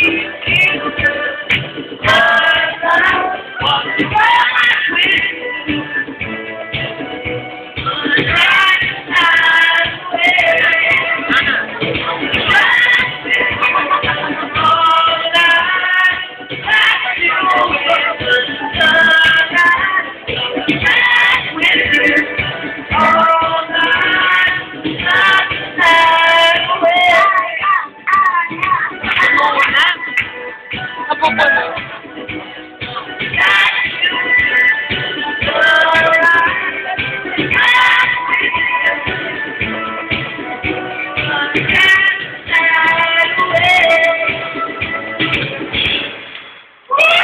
Thank you. Tá, tá